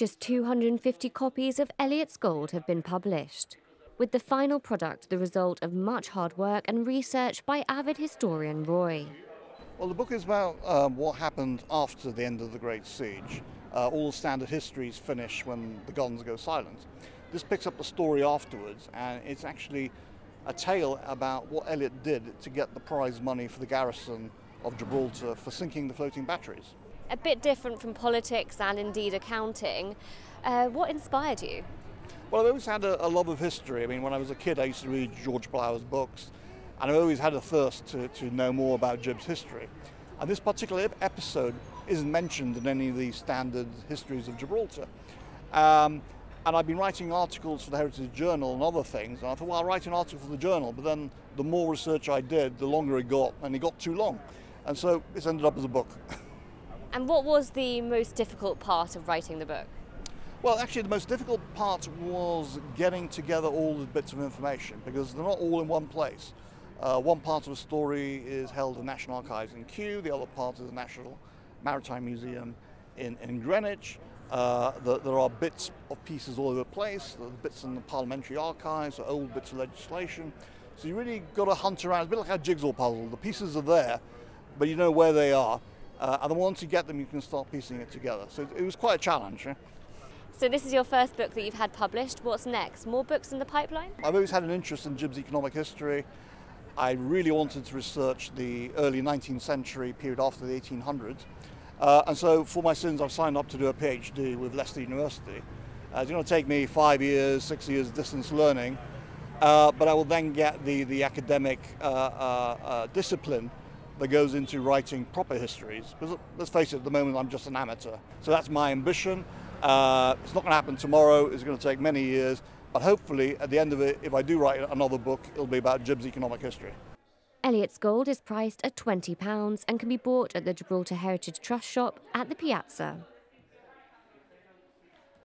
Just 250 copies of Eliott's Gold have been published, with the final product the result of much hard work and research by avid historian Roy. Well, the book is about um, what happened after the end of the Great Siege. Uh, all standard histories finish when the guns go silent. This picks up the story afterwards, and it's actually a tale about what Elliot did to get the prize money for the garrison of Gibraltar for sinking the floating batteries a bit different from politics and indeed accounting. Uh, what inspired you? Well, I've always had a, a, love of history. I mean, when I was a kid, I used to read George Blower's books, and I always had a thirst to, to know more about Gib's history. And this particular episode isn't mentioned in any of the standard histories of Gibraltar. Um, and I've been writing articles for the Heritage Journal and other things. And I thought, well, I'll write an article for the journal. But then the more research I did, the longer it got, and it got too long. And so it's ended up as a book. And what was the most difficult part of writing the book? Well, actually, the most difficult part was getting together all the bits of information because they're not all in one place. Uh, one part of a story is held in National Archives in Kew, the other part is the National Maritime Museum in, in Greenwich. Uh, the, there are bits of pieces all over the place, are bits in the parliamentary archives, old bits of legislation. So you really got to hunt around, a bit like a jigsaw puzzle. The pieces are there, but you know where they are. Uh, and then once you get them, you can start piecing it together. So it was quite a challenge. Yeah? So this is your first book that you've had published. What's next? More books in the pipeline? I've always had an interest in Gib's economic history. I really wanted to research the early 19th century period after the 1800s. Uh, and so for my sins, I've signed up to do a PhD with Leicester University. Uh, it's going to take me five years, six years distance learning, uh, but I will then get the, the academic uh, uh, uh, discipline that goes into writing proper histories. Because let's face it, at the moment I'm just an amateur. So that's my ambition. Uh, it's not going to happen tomorrow, it's going to take many years, but hopefully at the end of it, if I do write another book, it'll be about Gib's economic history. Eliott's Gold is priced at £20 and can be bought at the Gibraltar Heritage Trust shop at the Piazza.